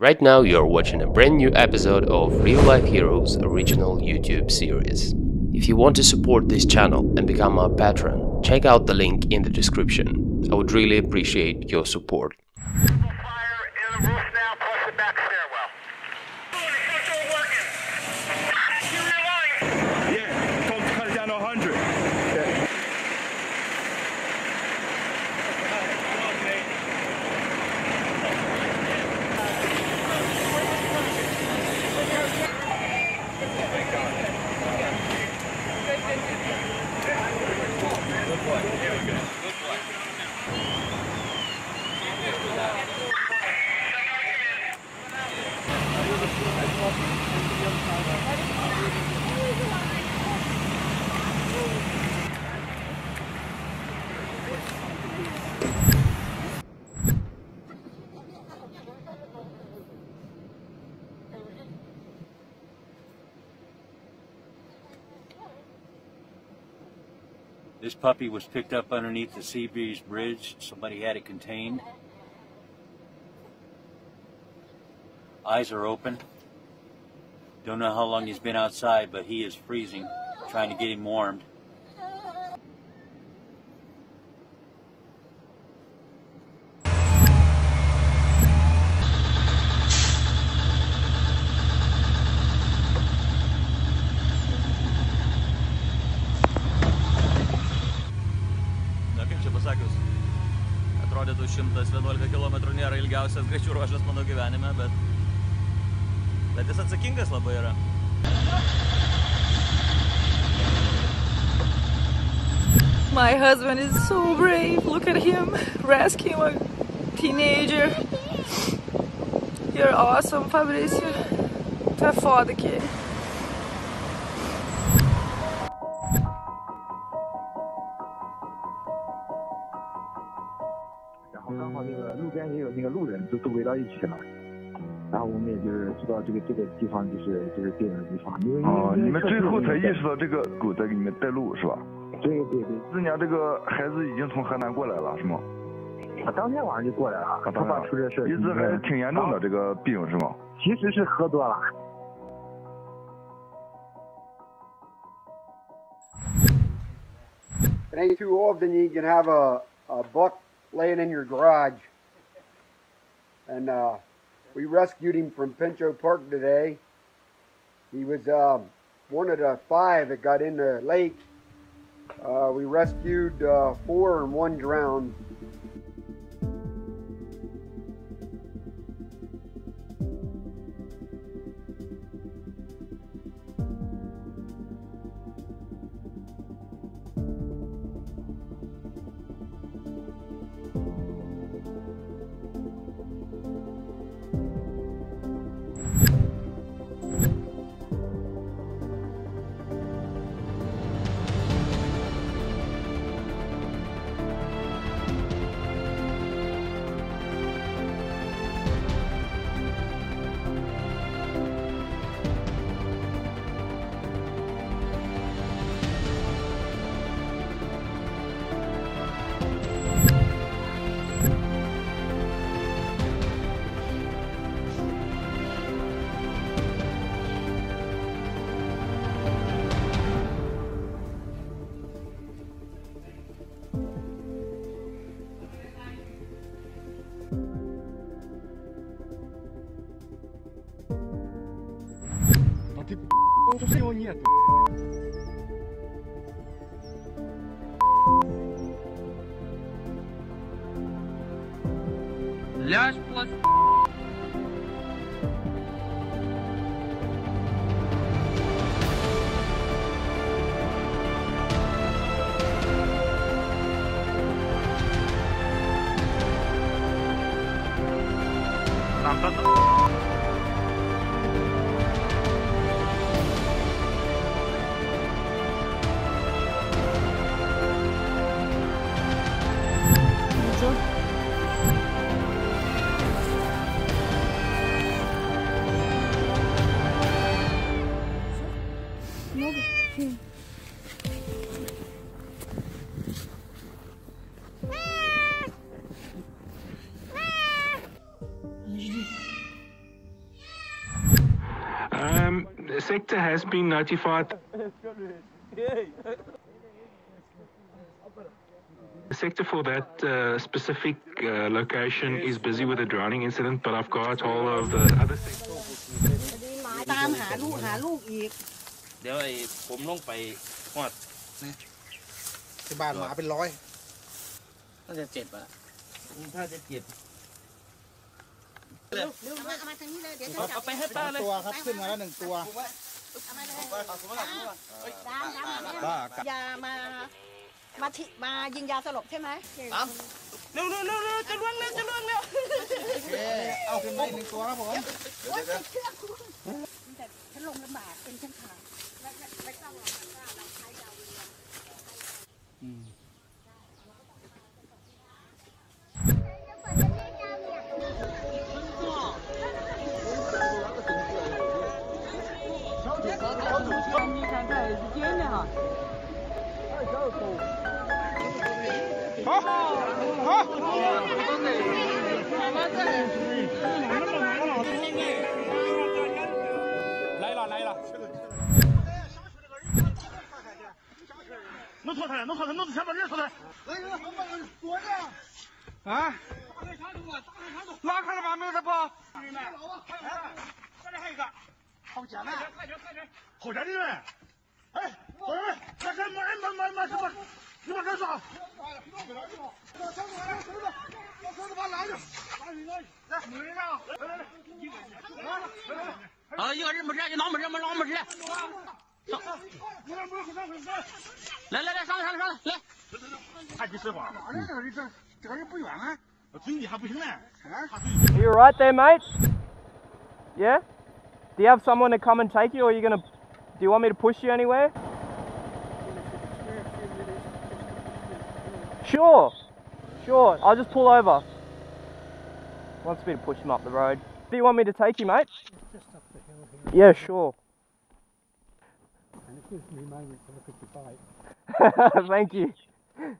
Right now you're watching a brand new episode of Real Life Heroes original YouTube series. If you want to support this channel and become our patron, check out the link in the description. I would really appreciate your support. Fire in the roof now, plus the back stairwell. Yeah, told him to cut it down to 100. This puppy was picked up underneath the Seabreeze Bridge. Somebody had it contained. Eyes are open. Don't know how long he's been outside, but he is freezing. Trying to get him warmed. Atrodytų 111 km nėra ilgiausias greičių ruožas mano gyvenime, bet, bet jis atsakingas labai yra. My husband is so brave. Look at him rescuing a teenager. You're awesome, Fabrício. Tu é foda aqui. 刚好那个路边也有那个路人，就都围到一起了。然后我们也就是知道这个这个地方就是就是病人的地方，因为哦，你们最后才意识到，这个狗在给你们带路是吧？对对对，人家这个孩子已经从河南过来了是吗？他当天晚上就过来了，他爸出这事儿，一直还挺严重的这个病是吗？其实是喝多了。Ain't too often you can have a, a buck laying in your garage. And uh, we rescued him from Pincho Park today. He was um, one of the five that got in the lake. Uh, we rescued uh, four and one drowned. его нет. Ляжь пласт... Там-то... sector has been notified. The sector for that uh, specific uh, location is busy with a drowning incident, but I've got all of the other sectors. ตามหาลูกหาลูกอีก เดี๋ยวไอ้ผมลงไปหอด ที่บ้านหมาเป็นร้อย น่าจะเจ็บอ่ะถ้าจะเจ็บ เร็วเร็วเอามาทางนี้เลยเดี๋ยวจะจับเอาไปให้ป้าเลยตัวครับขึ้นมาแล้วหนึ่งตัวดามดามยามามาทิมายิงยาสลบใช่ไหมเร็วเร็วเร็วเร็วจะล่วงเร็วจะล่วงเร็วเอาขึ้นมาอีกหนึ่งตัวครับผมแต่ฉันลงลำบากเป็นฉันขาดแล้วไม่ต้องหรอกเราใช้ย 好，好，来了来了。能拖开，能拖开，弄到前面人拖开。啊？拉开了吧，妹子不？兄弟们，这里还有一个，好姐妹，好姐妹们。哎，伙计们，这这马马马马什么？你把这抓。啊，一个人没事，就拿没事，没拿没事。来来来，上来上来上来，来。看几十吧。这个人这这个人不远啊，嘴里还不行呢。 Are you right there, mate? Yeah? Do you have someone to come and take you, or are you gonna? Do you want me to push you anywhere? Sure, sure. I'll just pull over. Wants me to push him up the road. Do you want me to take you, mate? Just up the hill here. Yeah, sure. And it gives me a moment to look at your bike. Thank you.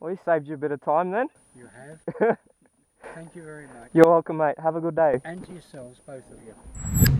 Well, you saved you a bit of time then. You have. Thank you very much. You're welcome, mate. Have a good day. And to yourselves, both of you.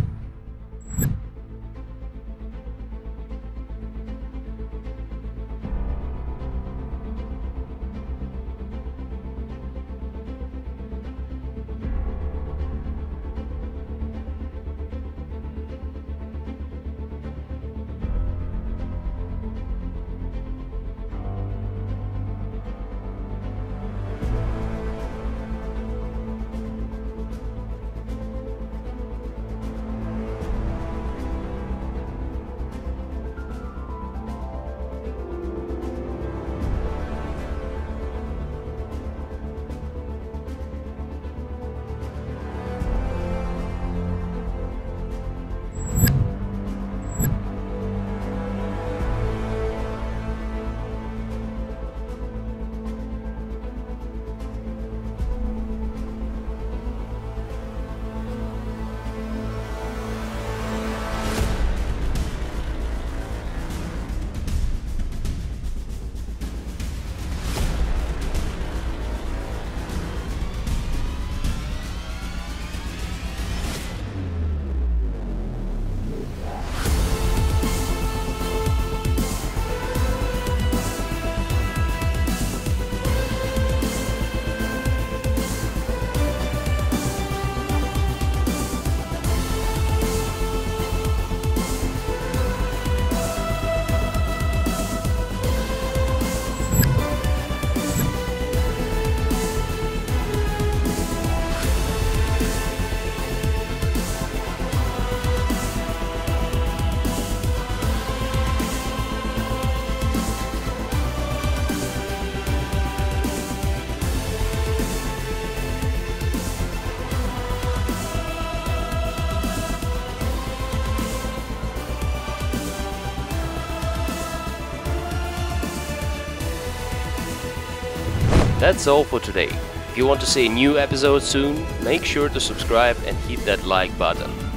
That's all for today. If you want to see a new episode soon, make sure to subscribe and hit that like button.